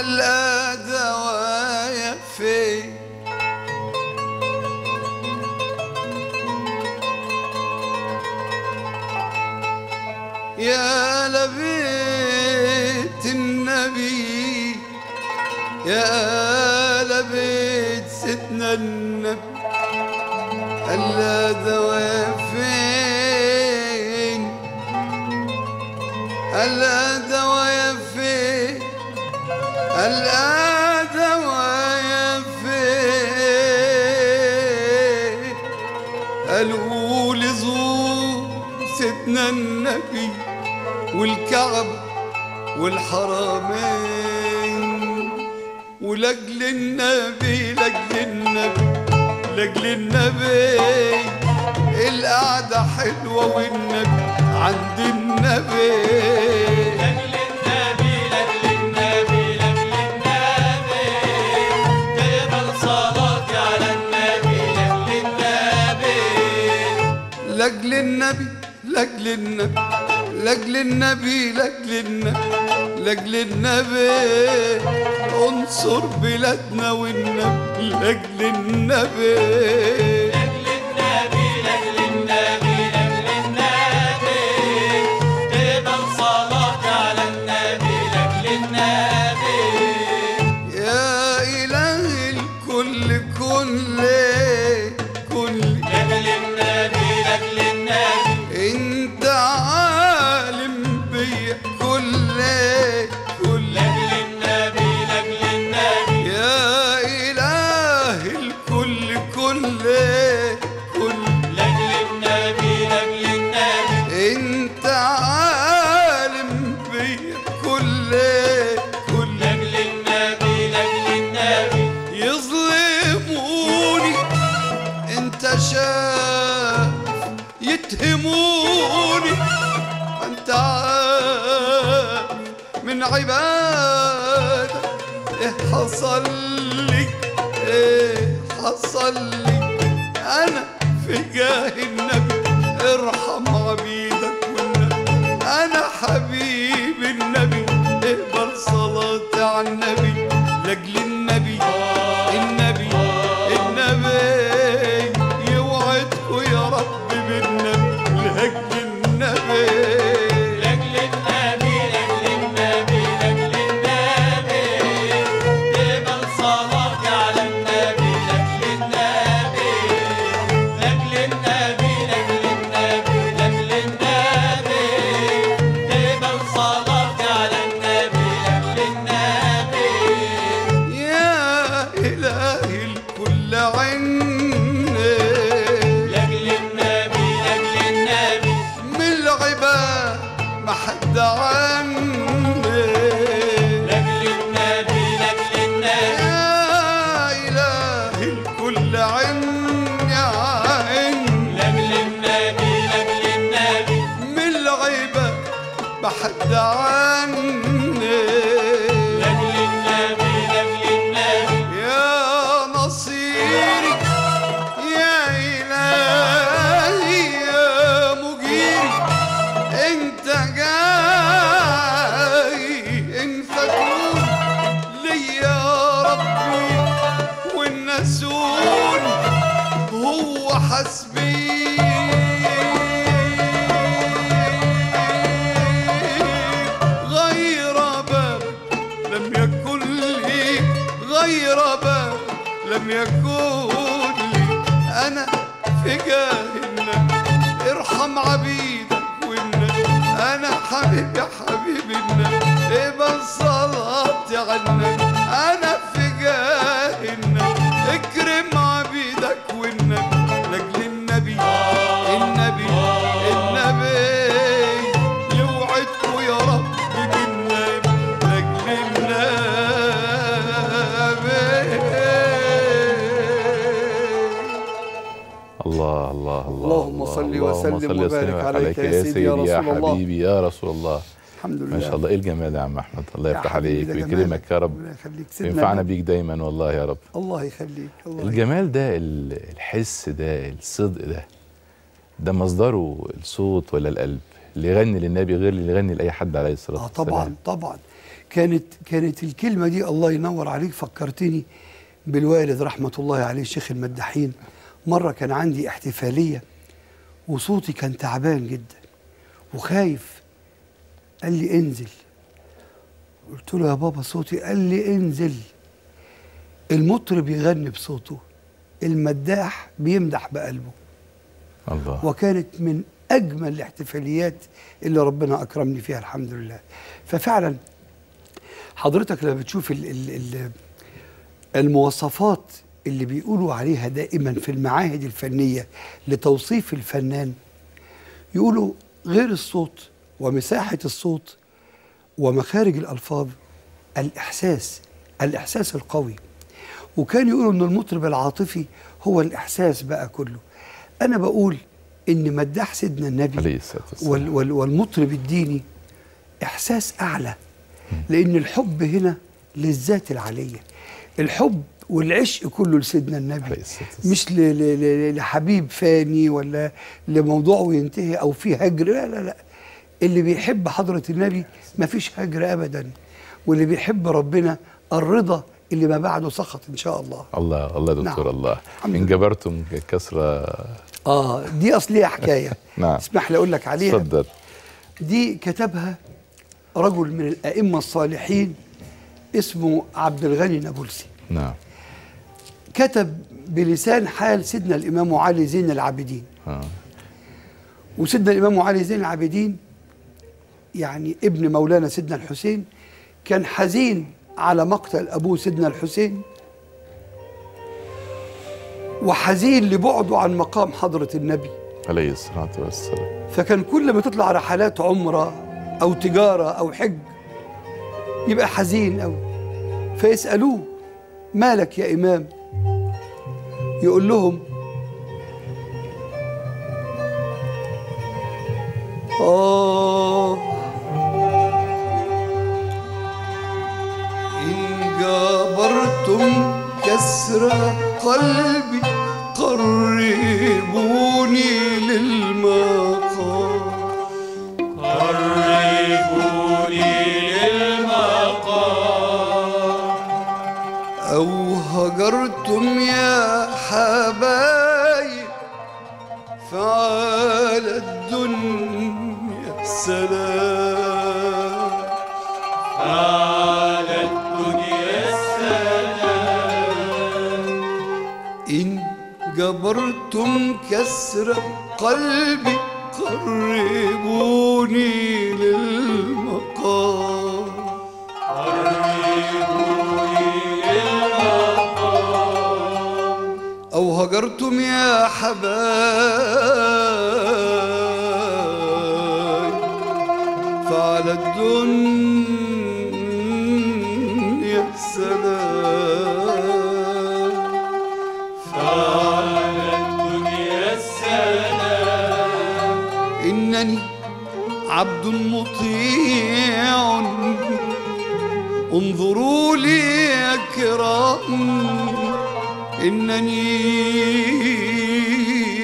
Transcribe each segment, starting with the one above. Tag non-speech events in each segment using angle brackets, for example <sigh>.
الآن. الكعب والحرمين. ولجل النبي لجل النبي لجل النبي. القعدة حلوة والنبي عند النبي. لأجل النبي لأجل النبي. لأجل النبي لأجل النبي لأجل النبي. انصر بلادنا والنبي لأجل النبي. اكرم عبيدك والنبي لاجل النبي النبي النبي. يوعدكوا يا رب بالنبي لاجل النبي الله الله الله اللهم صل وسلم وبارك عليك يا سيدي يا رسول يا حبيبي يا رسول الله. الحمد لله. ما شاء الله. إيه الجمال يا عم أحمد؟ الله يفتح عليك ويكرمك يا رب. ينفعنا بيك دايما والله يا رب. الله يخليك. الله الجمال ده الحس ده الصدق ده ده مصدره الصوت ولا القلب؟ اللي يغني للنبي غير اللي يغني لأي حد عليه الصلاة والسلام آه طبعا طبعا. كانت كانت الكلمة دي الله ينور عليك. فكرتني بالوالد رحمة الله عليه شيخ المداحين مرة كان عندي احتفالية وصوتي كان تعبان جدا وخايف قال لي انزل. قلت له يا بابا صوتي قال لي انزل. المطرب يغني بصوته المداح بيمدح بقلبه. الله. وكانت من أجمل الاحتفاليات اللي ربنا أكرمني فيها الحمد لله. ففعلا حضرتك لما بتشوف ال ال ال المواصفات اللي بيقولوا عليها دائما في المعاهد الفنية لتوصيف الفنان يقولوا غير الصوت ومساحة الصوت ومخارج الألفاظ الإحساس الإحساس القوي. وكان يقولوا إن المطرب العاطفي هو الإحساس بقى كله. أنا بقول إن مداح سيدنا النبي عليه وال وال والمطرب الديني إحساس أعلى. لأن الحب هنا للذات العليه الحب والعشق كله لسيدنا النبي. مش لحبيب فاني ولا لموضوع وينتهي أو فيه هجر. لا لا لا. اللي بيحب حضرة النبي ما فيش هجر ابدا. واللي بيحب ربنا الرضا اللي ما بعده سخط إن شاء الله. الله الله دكتور نعم. الله. لله. جبرتم كسرة آه دي أصلية حكاية. <laughs> نعم. اسمح لي أقول لك عليها. اتفضل. دي كتبها رجل من الأئمة الصالحين اسمه عبد الغني نابلسي. نعم. كتب بلسان حال سيدنا الإمام علي زين العابدين. آه. وسيدنا الإمام علي زين العابدين يعني ابن مولانا سيدنا الحسين كان حزين على مقتل ابوه سيدنا الحسين وحزين لبعده عن مقام حضرة النبي. عليه الصلاة والسلام. فكان كل ما تطلع رحلات عمرة أو تجارة أو حج يبقى حزين قوي فيسألوه مالك يا إمام؟ يقول لهم آه جبرتم كسر قلبي قربوني للمقام. قربوني للمقام. أو هجرتم يا حبايب فعلى الدنيا السلام جبرتم كسر قلبي قربوني للمقام قربوني للمقام. أو هجرتم يا حبايب فعلى الدنيا إنني عبد مطيع. انظروا لي يا كرام إنني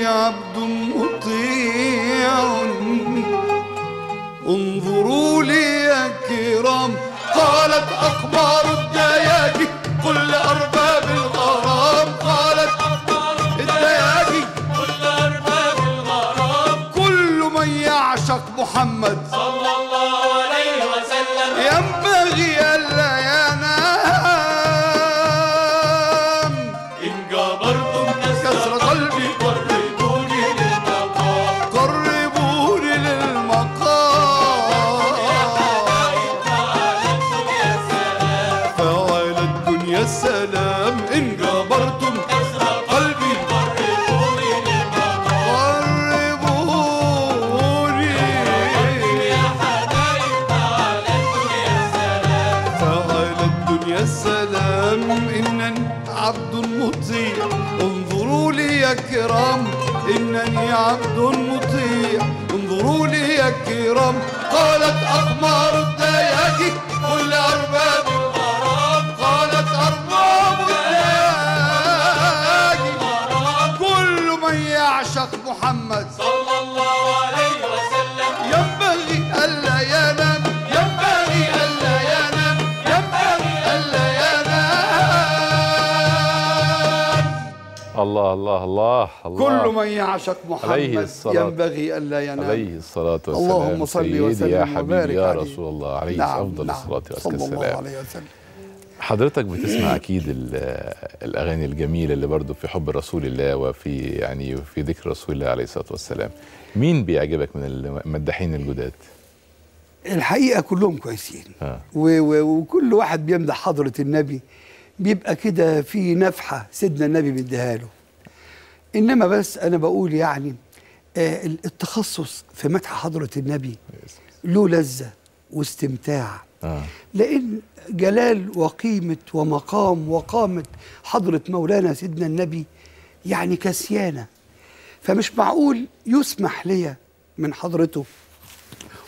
عبد مطيع. انظروا لي يا كرام قالت أخبار السلام إن جبرتم قلبي قربوني للمقام قربوني يا حبايب على الدنيا السلام فعلى الدنيا السلام إنني عبد مطيع. انظروا لي يا كرام إنني عبد الله الله الله الله. كل من يعشق عليه محمد الصلاة- ينبغي ألا ينام. عليه الصلاة والسلام اللهم صل وسلم يا حبيبي يا عليه. رسول الله عليه نعم أفضل نعم. الصلاة وأزكى صلى الله السلام عليه وسلم. حضرتك بتسمع أكيد ال- الأغاني الجميلة اللي برضو في حب رسول الله وفي يعني في ذكر رسول الله عليه الصلاة والسلام. مين بيعجبك من المداحين الجداد؟ الحقيقة كلهم كويسين. و- وكل واحد بيمدح حضرة النبي. بيبقى كده في نفحة سيدنا النبي بيديها له. إنما بس أنا بقول يعني آه، التخصص في مدح حضرة النبي له لذة واستمتاع. آه. لأن جلال وقيمة ومقام وقامة حضرة مولانا سيدنا النبي يعني كسيانة. فمش معقول يسمح لي من حضرته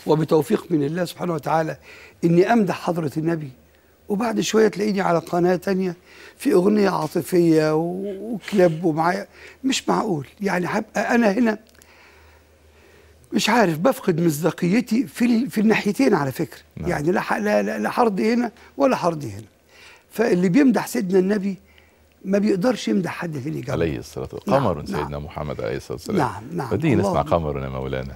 وبتوفيق من الله سبحانه وتعالى إني أمدح حضرة النبي وبعد شوية تلاقيني على قناة تانية في أغنية عاطفية و- وكليب ومعايا مش معقول يعني هبقى أنا هنا مش عارف بفقد مصداقيتي في ال- في الناحيتين على فكرة نعم. نعم. يعني لا ح- لا لا, حرض هنا ولا حرض هنا فاللي بيمدح سيدنا النبي ما بيقدرش يمدح حد تاني جنبه عليه الصلاة والسلام نعم، قمر نعم. سيدنا محمد عليه الصلاة والسلام نعم، نعم. فتيجي نسمع قمر يا مولانا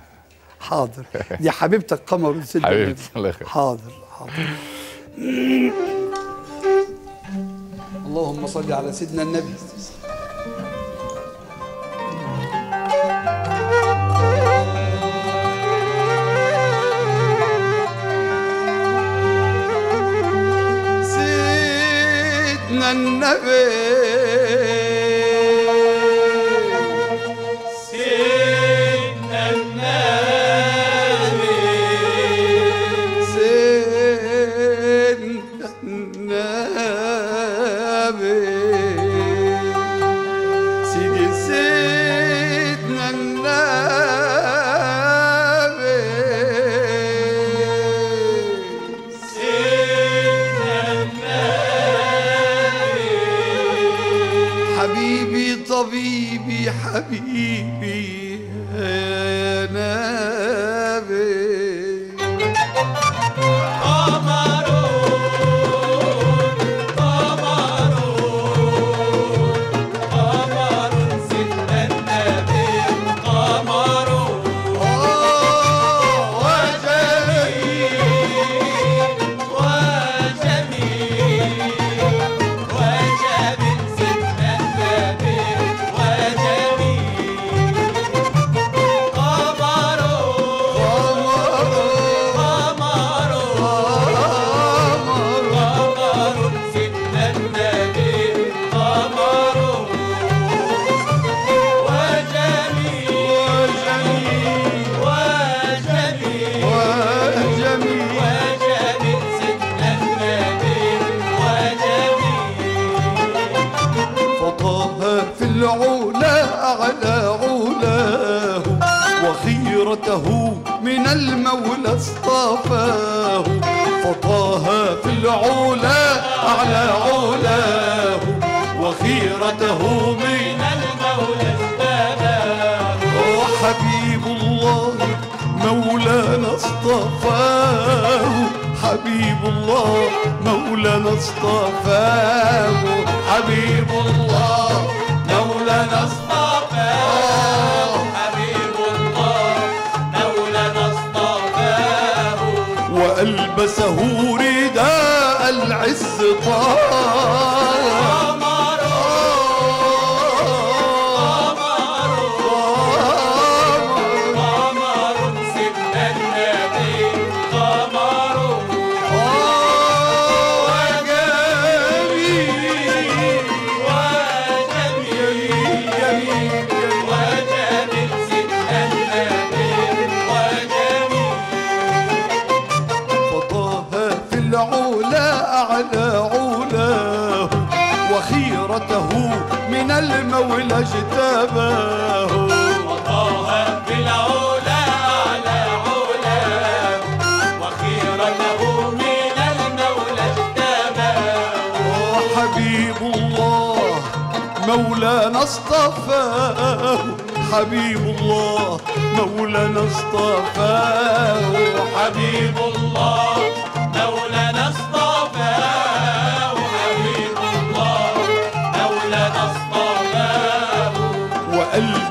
حاضر دي حبيبتك قمر سيدنا <laughs> حبيبتي،. الله يخليك. حاضر حاضر اللهم صل على سيدنا النبي. سيدنا النبي. من المولى اجتباه وطه في العلا على علاه وخيرته من المولى اجتباه وحبيب الله مولانا اصطفاه حبيب الله مولانا اصطفاه حبيب الله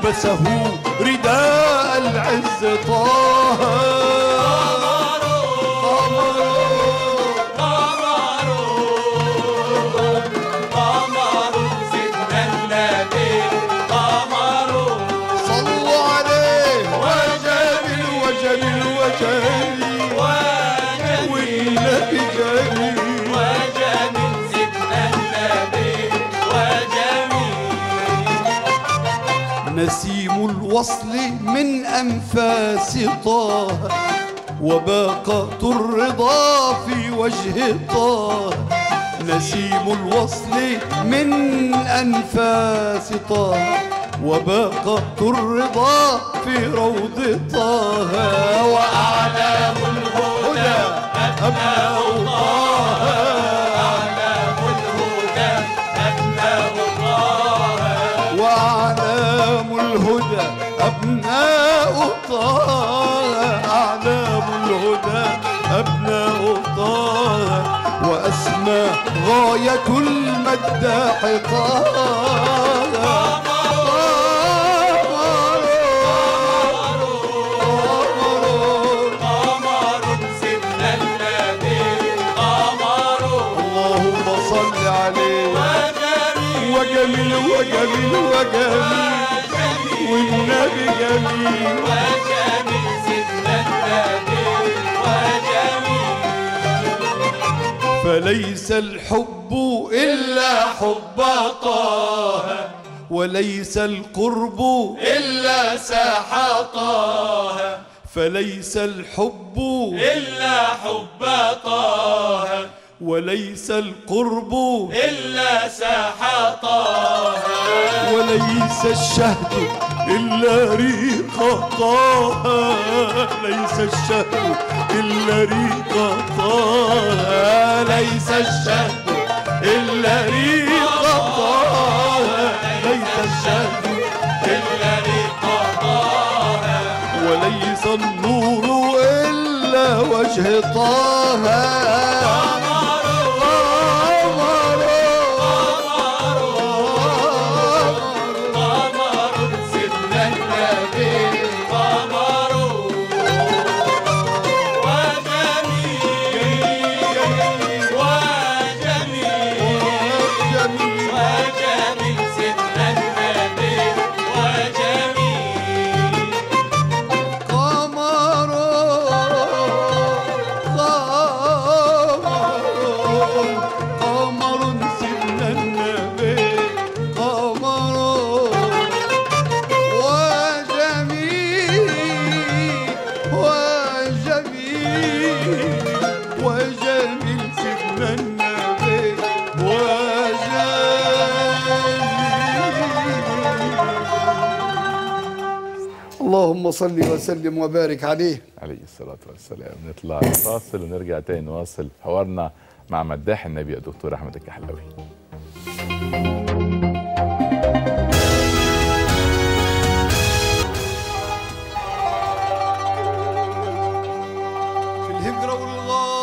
ألبسه رداء العز طه. الوصل من أنفاس طه وباقة الرضا في وجه طه. نسيم الوصل من أنفاس طه وباقة الرضا في روض طه. وأعلام الهدى أبناء طه أعلام الهدى أبناء طه وأسمى غاية المداح طه وجميل وجميل وجميل والنبي جميل. فليس الحب إلا حب طه وليس القرب إلا ساح طه فليس الحب إلا حب طه وليس القرب إلا ساح طه. وليس الشهد إلا ريق طه. ليس الشهد إلا ريق طه. ليس الشهد إلا ريق طه. ليس الشهد إلا ريق طه. وليس النور إلا وجه طه. اللهم صل وسلم وبارك عليه. عليه الصلاة والسلام. نطلع فاصل ونرجع تاني نواصل حوارنا مع مداح النبي. الدكتور أحمد الكحلاوي في الهجرة والغار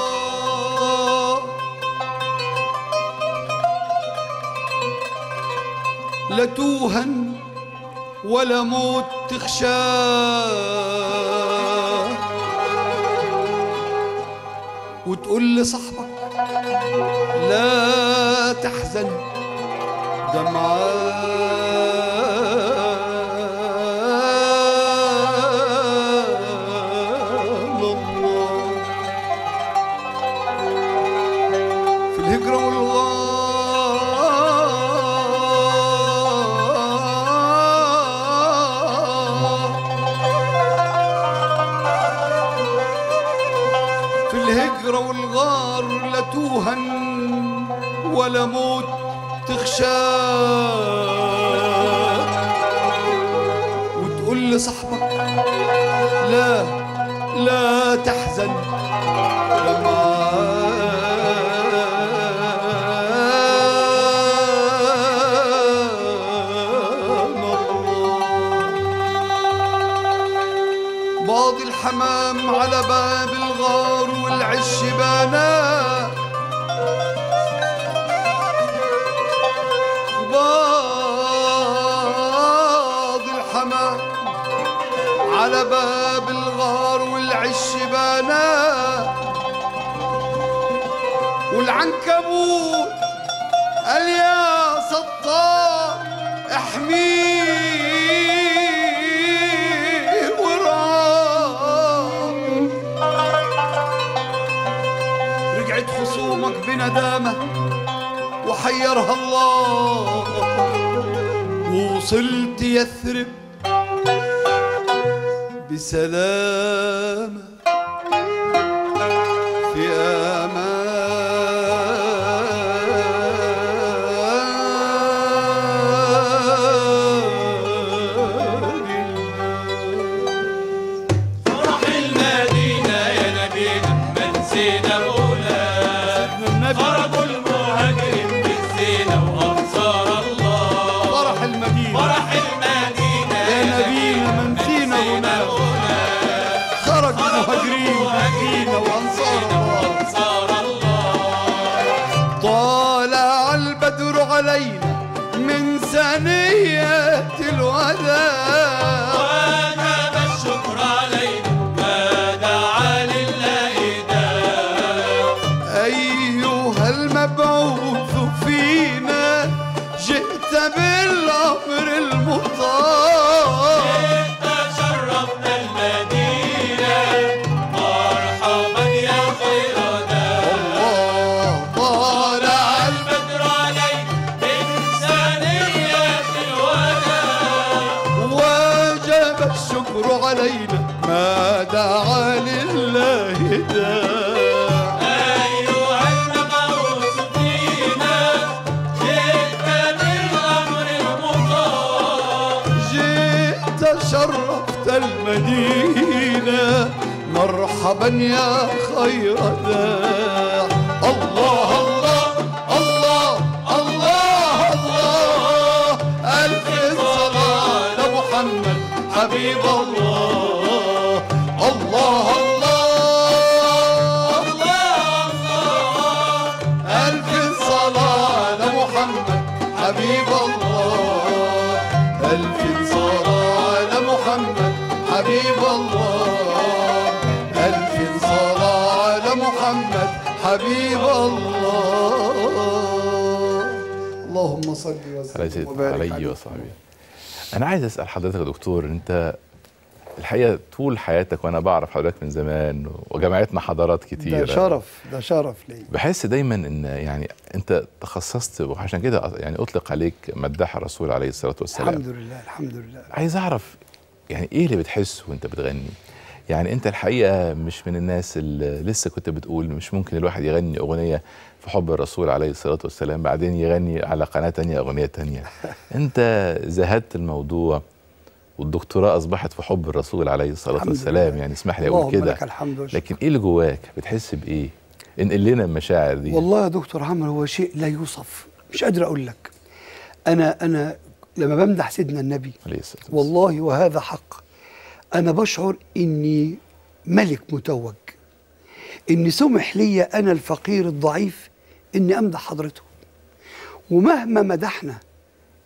لا توهن ولا موت تخشاه وتقول لصاحبك لا تحزن دمعان ولا موت تخشاه وتقول لصاحبك لا لا تحزن باضي الحمام على باب الغار والعش بناه والعنكبوت قال يا سطار احميه ورعاه رجعت خصومك بندامة وحيرها الله. ووصلت يثرب بسلامة في حبيب الله. الله الله الله الله. ألف صلاة على محمد حبيب الله. ألف صلاة على محمد حبيب الله. ألف صلاة على محمد حبيب الله. اللهم صل وسلم وبارك عليه. وصحبه. أنا عايز أسأل حضرتك يا دكتور أنت الحقيقة طول حياتك وأنا بعرف حضرتك من زمان وجمعتنا حضارات كتير. ده شرف ده شرف لي بحس دايما إن يعني أنت تخصصت وعشان كده يعني أطلق عليك مداح الرسول عليه الصلاة والسلام. الحمد لله الحمد لله. عايز أعرف يعني إيه اللي بتحسه وأنت بتغني؟ يعني أنت الحقيقة مش من الناس اللي لسه كنت بتقول مش ممكن الواحد يغني أغنية في حب الرسول عليه الصلاة والسلام بعدين يغني على قناة تانية أغنية تانية. <laughs> أنت زهدت الموضوع والدكتوراه أصبحت في حب الرسول عليه الصلاة والسلام لله. يعني اسمح لي أقول كده. لكن إيه اللي جواك؟ بتحس بإيه؟ انقل لنا المشاعر دي. والله يا دكتور عمرو هو شيء لا يوصف. مش قادر أقول لك. أنا أنا لما بمدح سيدنا النبي والله وهذا حق. أنا بشعر إني ملك متوج. إني سمح لي أنا الفقير الضعيف إني أمدح حضرته. ومهما مدحنا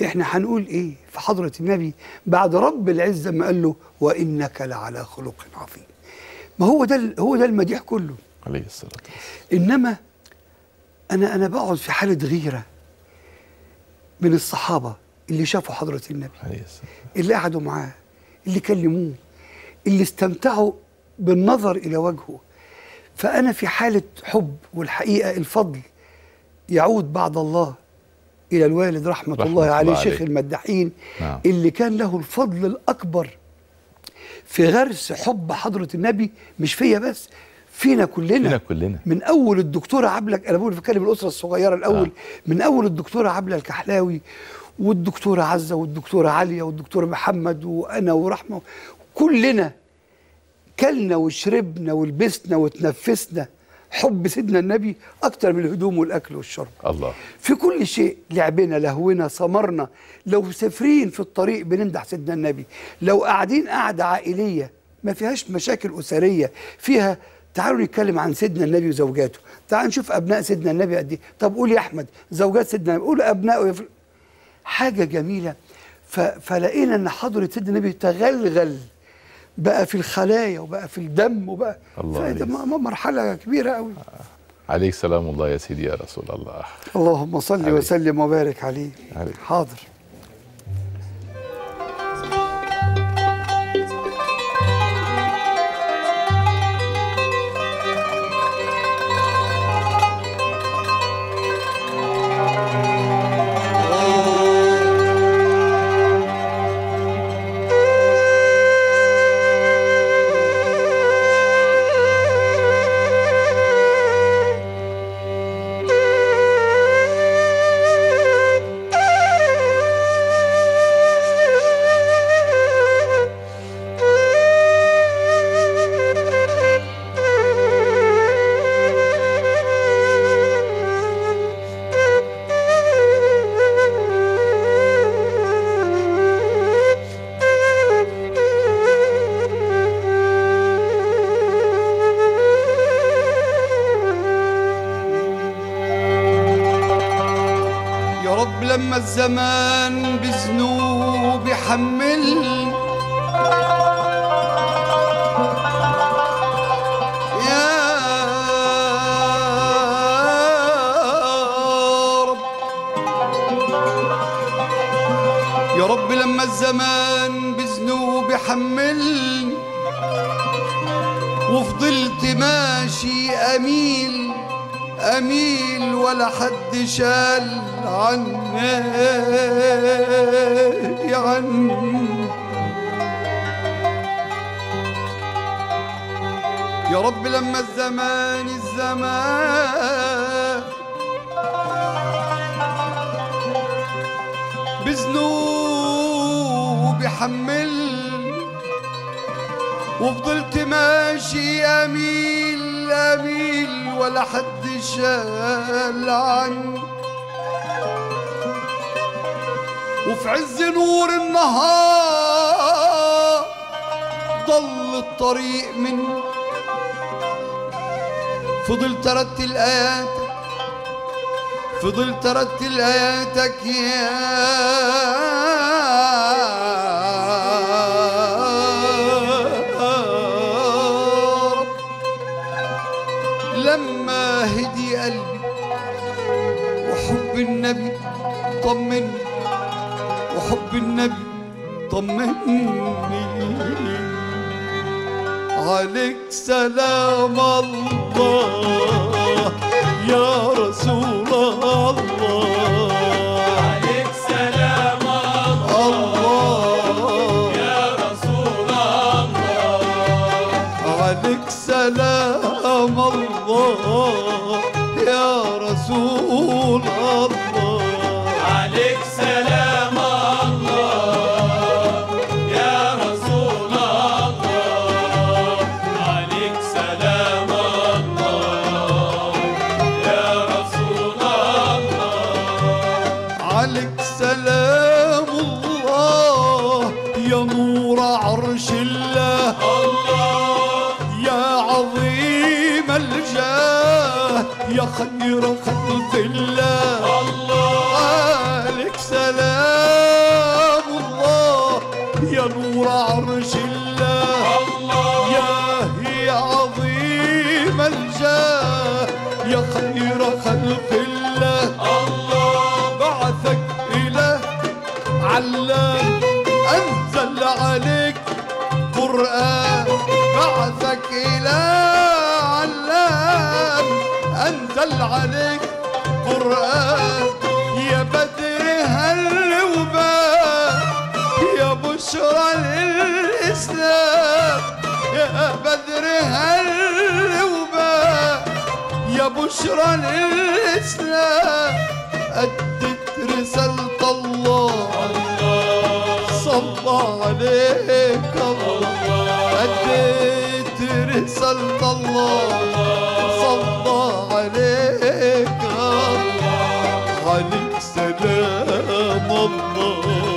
إحنا هنقول إيه في حضرة النبي؟ بعد رب العزة ما قال له وإنك لعلى خلق عظيم. ما هو ده هو ده المديح كله. عليه الصلاة والسلام. إنما أنا أنا بقعد في حالة غيرة من الصحابة اللي شافوا حضرة النبي. عليه الصلاة اللي قعدوا معاه اللي كلموه اللي استمتعوا بالنظر إلى وجهه. فأنا في حالة حب والحقيقة الفضل يعود بعد الله إلى الوالد رحمة, رحمة الله عليه الله شيخ عليه. المداحين نعم. اللي كان له الفضل الأكبر في غرس حب حضرة النبي مش فيا بس فينا كلنا فينا كلنا. من أول الدكتوره عبله أنا بقول بكلم الأسرة الصغيرة الأول آه. من أول الدكتوره عبله الكحلاوي والدكتوره عزة والدكتوره عليا والدكتور محمد وأنا ورحمة كلنا كلنا وشربنا ولبسنا وتنفسنا حب سيدنا النبي أكتر من الهدوم والأكل والشرب. الله. في كل شيء لعبنا لهونا سمرنا لو سافرين في الطريق بنمدح سيدنا النبي. لو قاعدين قعدة عائلية ما فيهاش مشاكل أسرية فيها تعالوا نتكلم عن سيدنا النبي وزوجاته. تعالوا نشوف أبناء سيدنا النبي قد إيه. طب قول يا أحمد زوجات سيدنا النبي قول أبنائه يا فل... حاجة جميلة ف... فلقينا أن حضرة سيدنا النبي تغلغل. بقى في الخلايا وبقى في الدم وبقى الله فده مرحلة كبيرة قوي عليك سلام الله يا سيدي يا رسول الله. اللهم صل. وسلم وبارك عليه. عليك. حاضر. عني وفي عز نور النهار ضل الطريق مني فضلت ارتل اياتك فضلت ارتل اياتك يا طمني وحب النبي طمني. عليك سلام الله يا رسول الله. عليك سلام الله. عرش الله. يا يا عظيم الجاه يا خير خلق الله الله. بعثك إله علام أنزل عليك قرآن. بعثك إله علام أنزل عليك قرآن. بدر هل وباء يا بشرى للإسلام أدت رسالة الله. صلى عليك الله. أديت رسالة الله. صلى عليك الله. عليك سلام الله.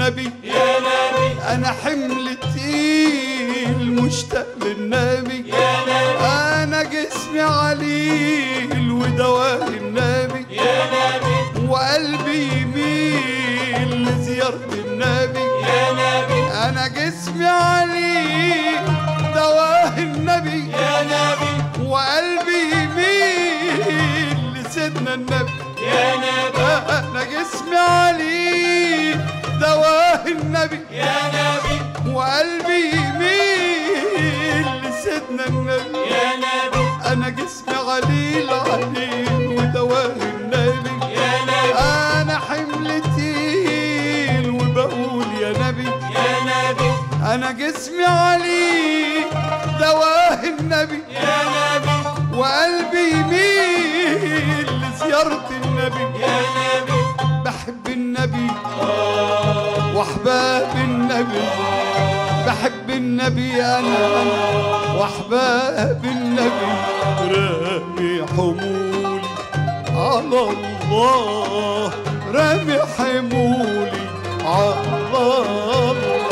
النبي. يا نبي. أنا حمل تقيل مشتاق للنبي. يا نبي. أنا جسمي عليل ودواه النبي. يا نبي. وقلبي يميل لزيارة النبي. يا نبي. أنا جسمي عليل دواه النبي. يا نبي. وقلبي يميل لسيدنا النبي. يا نبي أنا جسمي عليه دواه النبي. يا نبي. وقلبي يميل لسيدنا النبي. يا نبي. أنا جسمي عليل عليل ودواه النبي. يا نبي. أنا حمل تقيل وبقول يا نبي. يا نبي. أنا جسمي عليه دواه النبي. يا نبي. وقلبي يميل النبي. وأحباب النبي. بحب النبي أنا. أنا وأحباب النبي. رامي حمولي. على الله. رامي حمولي. على الله.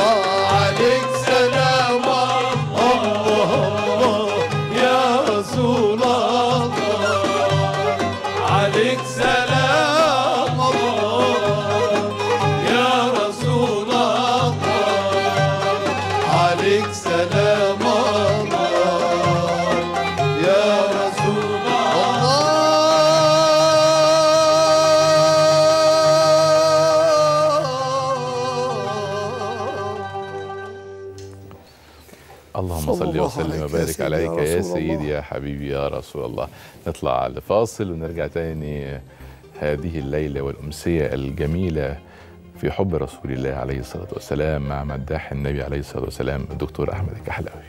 عليك يا عليك يا يا سيدي الله. يا حبيبي يا رسول الله نطلع لفاصل ونرجع تاني هذه الليلة والأمسية الجميلة في حب رسول الله عليه الصلاة والسلام مع مداح النبي عليه الصلاة والسلام الدكتور أحمد الكحلاوي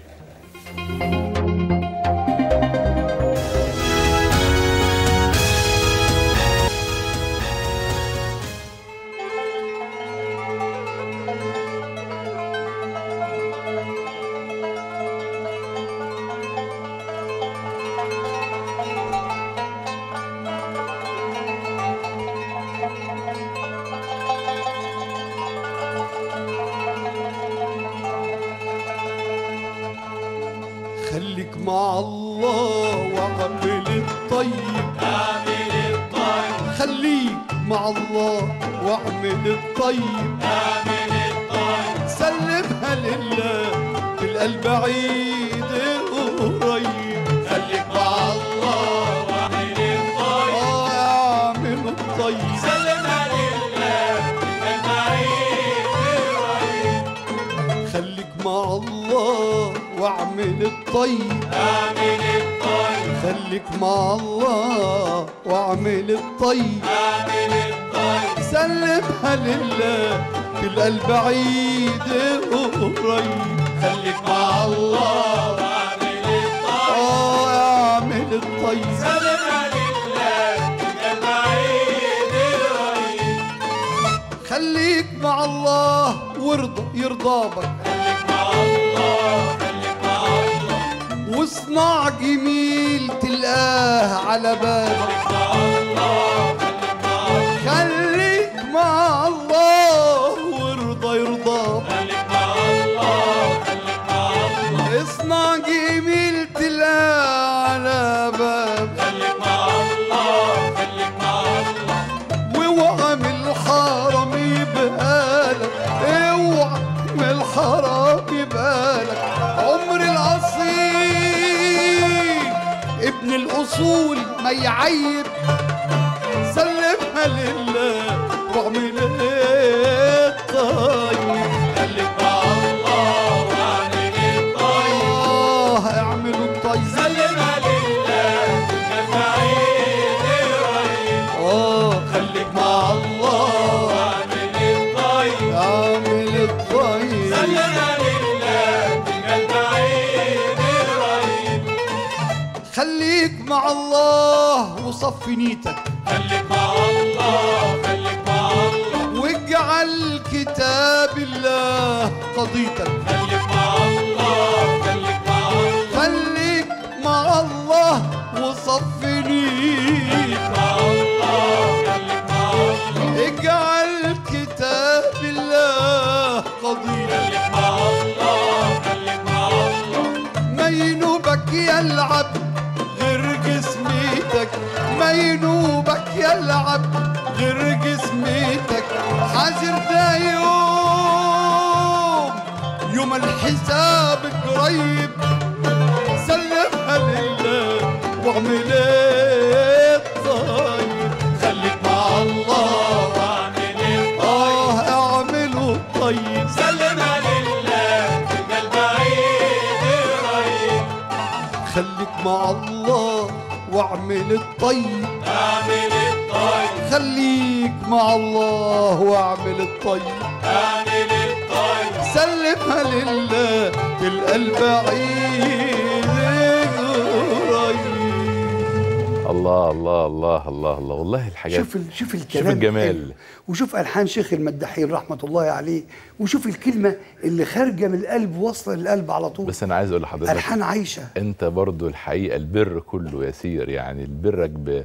مع الله واعمل الطيب. اعمل الطيب. سلمها لله في القلب عيد قريب خليك مع الله واعمل الطيب. آه اعمل الطيب. سلمها لله المعين الرهيب خليك مع الله وارضى يرضى بك. واصنع جميل تلقاه على بالك ما يعيب سلمها لله واعمل قضيتك. خليك مع الله خليك مع الله. خليك مع الله وصفي خليك مع الله خليك مع الله. اجعل كتاب الله قضيتك. خليك مع الله خليك مع الله. ما ينوبك يلعب غير جسميتك ما ينوبك يلعب غير جسميتك مع الله واعمل الطيب. اعمل الطيب. خليك مع الله واعمل الطيب. اعمل الطيب. سلمها لله تلقى البعيد الله الله الله الله الله. والله الحاجات شوف ال- شوف الكلام شوف الجمال. وشوف ألحان شيخ المداحين رحمة الله عليه وشوف الكلمة اللي خارجة من القلب واصلة للقلب على طول. بس أنا عايز أقول لحضرتك ألحان عايشة. أنت برضو الحقيقة البر كله يسير يعني برك ب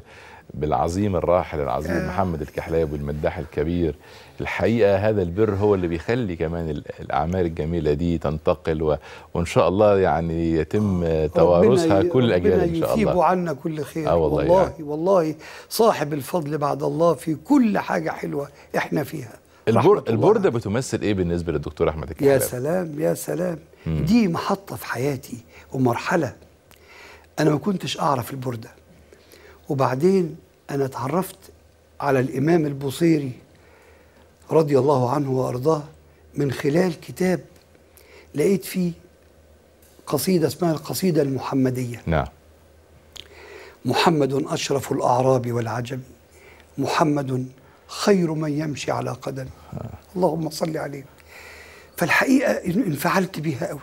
بالعظيم الراحل العظيم محمد الكحلاوي والمداح الكبير. الحقيقة هذا البر هو اللي بيخلي كمان ال- الأعمال الجميلة دي تنتقل و... وإن شاء الله يعني يتم توارثها كل الاجيال إن شاء يثيب الله. عنا كل خير. آه والله والله يعني. والله صاحب الفضل بعد الله في كل حاجة حلوة إحنا فيها. البر... البرده. بتمثل إيه بالنسبة للدكتور أحمد يا الكحلاوي سلام يا سلام. دي محطة في حياتي ومرحلة أنا ما كنتش أعرف البردة. وبعدين أنا اتعرفت على الإمام البوصيري. رضي الله عنه وأرضاه من خلال كتاب لقيت فيه قصيدة اسمها القصيدة المحمدية. نعم. محمد أشرف الأعراب والعجم. محمد خير من يمشي على قدم. اللهم صل عليه. فالحقيقة إن- انفعلت بيها قوي.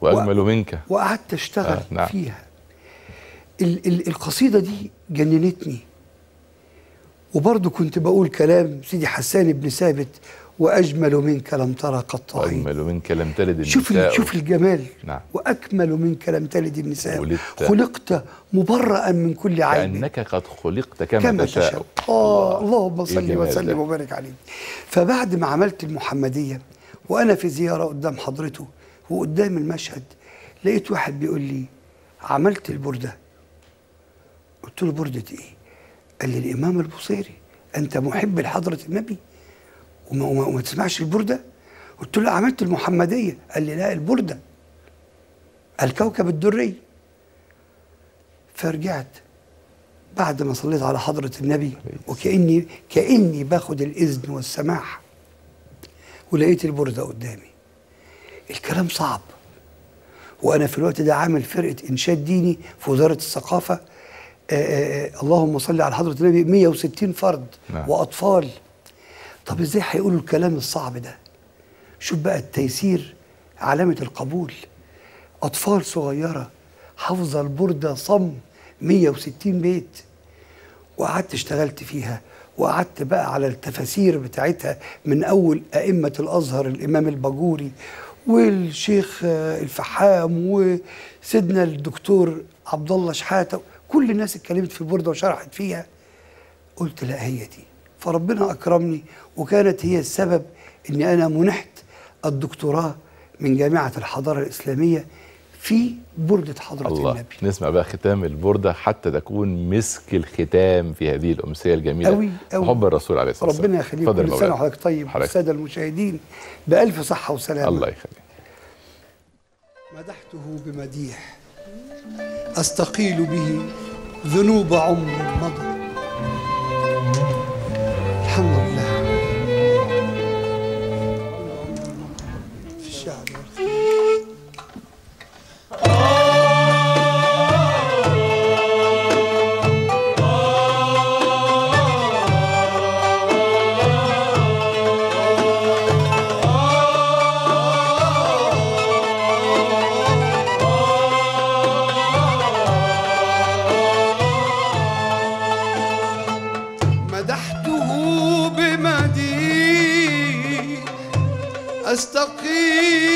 وأجمل منك. وقعدت أشتغل آه، نعم. فيها. ال ال القصيدة دي جننتني. وبرضه كنت بقول كلام سيدي حسان بن ثابت وأجمل منك لم ترى قط عين واجمل منك لم تلد شوف ال- النساء شوف الجمال. نعم. وأكمل منك لم تلد النساء. خلقت مبرأ من كل عيب كأنك قد خلقت كما, كما تشاء, تشاء. آه اللهم إيه صل وسلم؟ وبارك عليه. فبعد ما عملت المحمدية وأنا في زيارة قدام حضرته وقدام المشهد لقيت واحد بيقول لي عملت البردة. قلت له بردة إيه؟ قال لي الإمام البصيري أنت محب لحضرة النبي؟ وما, وما, وما تسمعش البردة؟ قلت له عملت المحمدية. قال لي لا البردة. الكوكب الدري. فرجعت بعد ما صليت على حضرة النبي وكأني كأني باخد الإذن والسماح ولقيت البردة قدامي. الكلام صعب. وأنا في الوقت ده عامل فرقة إنشاد ديني في وزارة الثقافة اللهم صل على حضرة النبي 160 فرد نعم. وأطفال. طب إزاي هيقولوا الكلام الصعب ده؟ شوف بقى التيسير علامة القبول. أطفال صغيرة حافظة البردة صم 160 بيت. وقعدت اشتغلت فيها وقعدت بقى على التفاسير بتاعتها من أول أئمة الأزهر الإمام الباجوري والشيخ آه، الفحام وسيدنا الدكتور عبد الله شحاتة. كل الناس اتكلمت في البردة وشرحت فيها قلت لا هي دي. فربنا أكرمني وكانت هي السبب أني أنا منحت الدكتوراه من جامعة الحضارة الإسلامية في بردة حضرة الله النبي. نسمع بقى ختام البردة حتى تكون مسك الختام في هذه الأمسية الجميلة. أوي أوي. حب الرسول عليه الصلاة والسلام. ربنا يخليك كل سنة. وحضرتك طيب حضرتك. والسادة المشاهدين بألف صحة وسلامة. الله يخليك. مدحته بمديح. أستقيل به ذنوب عمر مضى. أستقيل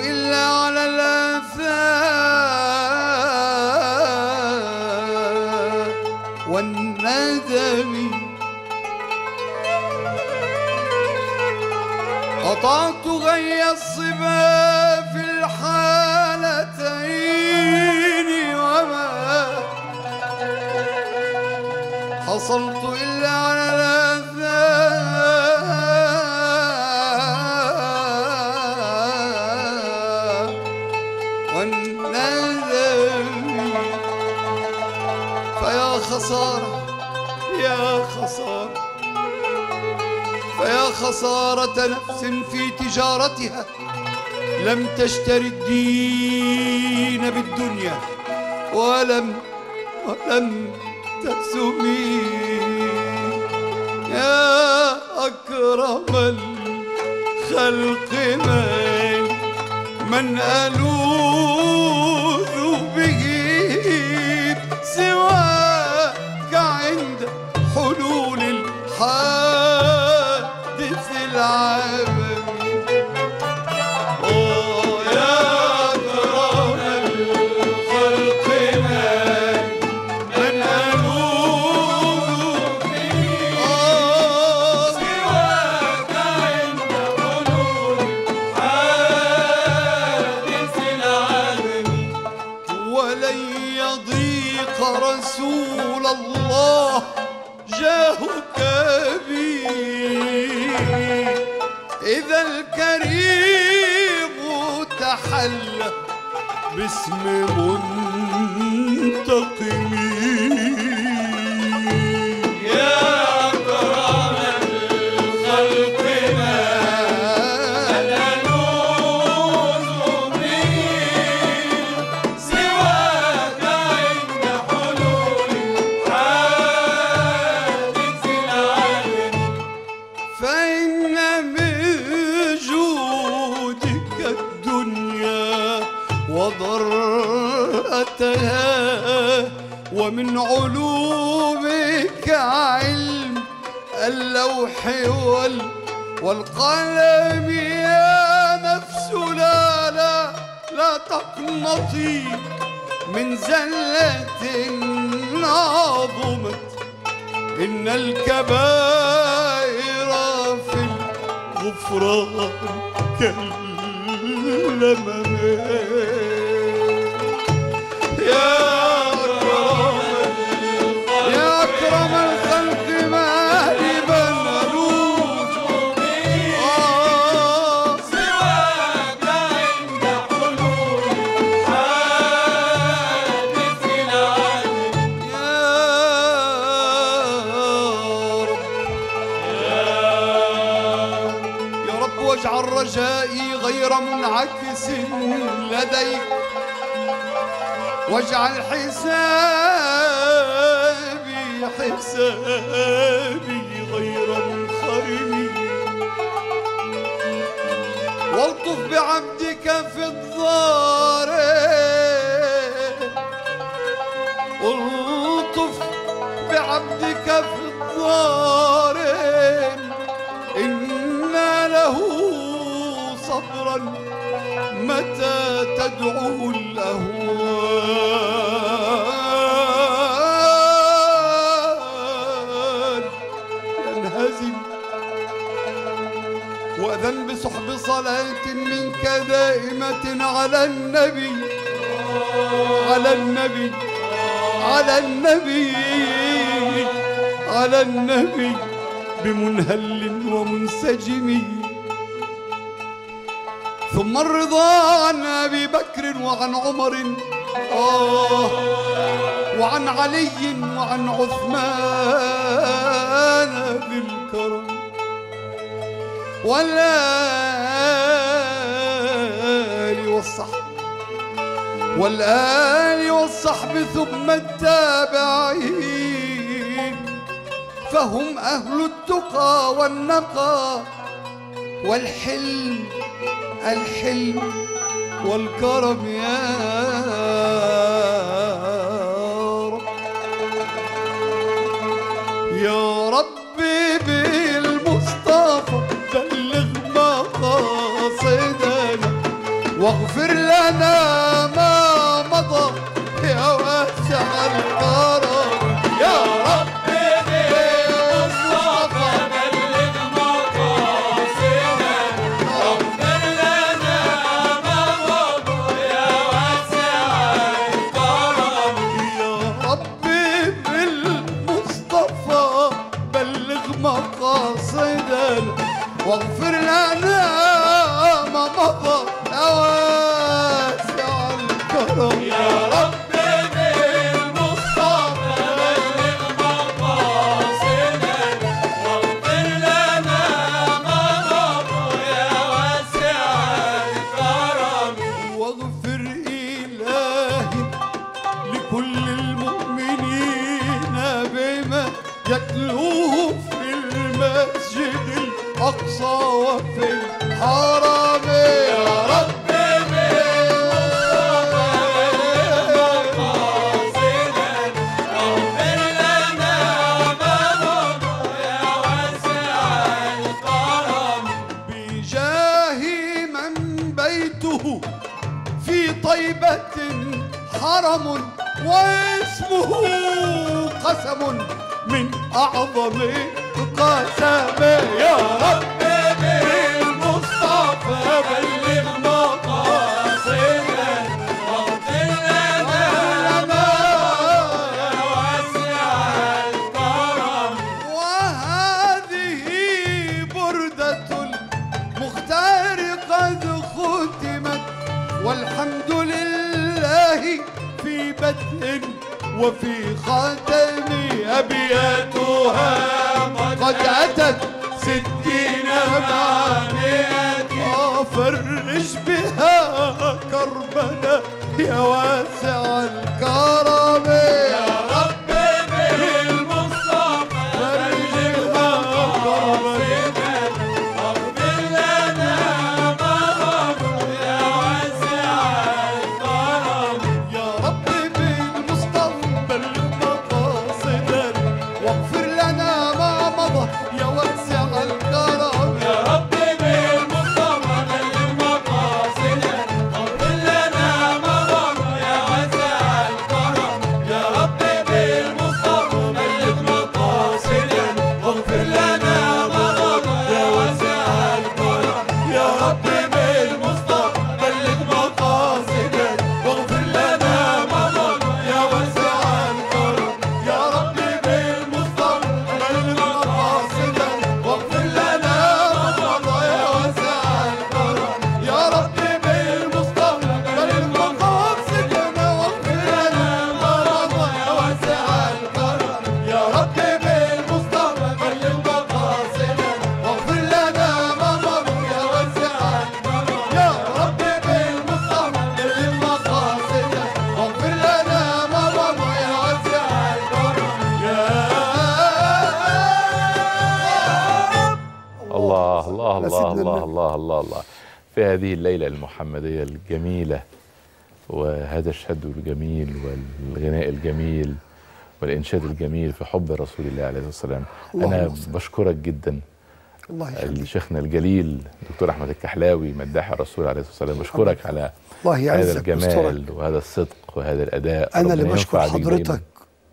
إلا على الآثام والندم. قطعت غي الصبا في الحالتين وما حصلت إلا على خسارة نفس في تجارتها. لم تشتري الدين بالدنيا ولم ولم تسمي يا أكرم الخلق من من ألوذ به سواك عند حلول الحادث جاهك بي إذا الكريم تحلى باسم منتقم اللوح وال والقلم يا نفس لا لا لا تقنطي من زلة عظمت إن الكبائر في الغفران كاللمم لديك واجعل حسابي حسابي غير منخرم. والطف بعبدك في الضار الطف بعبدك في الضار إن له صبرا متى تدعوه الأهوال ينهزم. وأذن بصحب صلاة منك دائمة على النبي. على النبي. على النبي. على النبي. بمنهل ومنسجم. ثم الرضا عن أبي بكر وعن عمر. آه وعن علي وعن عثمان ذي الكرم والآل والصحب والآل والصحب ثم التابعين. فهم أهل التقى والنقى والحلم الحلم والكرم يا رب. يا ربي بالمصطفى بلغ مقاصدنا واغفر الله الله الله الله. في هذه الليلة المحمدية الجميلة وهذا الشد الجميل والغناء الجميل والإنشاد الجميل في حب رسول الله عليه الصلاة والسلام. أنا بشكرك جدا. الله شيخنا الجليل دكتور أحمد الكحلاوي مداح الرسول عليه الصلاة والسلام. بشكرك على الله هذا الجمال وهذا الصدق وهذا الأداء. أنا اللي بشكر حضرتك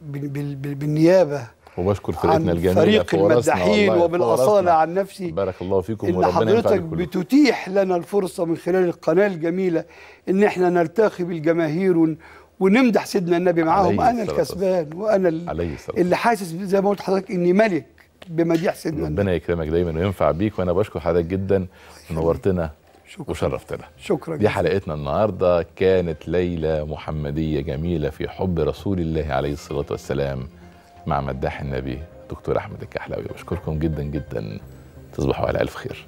بالنيابة وبشكر فرقتنا عن الجميله فريق المداحين وبالاصاله. عن نفسي بارك الله فيكم إن حضرتك بتتيح لنا الفرصة من خلال القناة الجميلة إن إحنا نلتقي بالجماهير ون- ونمدح سيدنا النبي معاهم. أنا الكسبان وأنا اللي حاسس زي ما قلت لحضرتك إني ملك بمديح سيدنا ربنا يكرمك دايما وينفع بيك وأنا بشكر حضرتك جدا ونورتنا شكرا. وشرفتنا. شكرا دي. حلقتنا النهارده. كانت ليله محمدية جميلة في حب رسول الله عليه الصلاة والسلام. مع مداح النبي دكتور أحمد الكحلاوي. بشكركم جدا جدا. تصبحوا على ألف خير.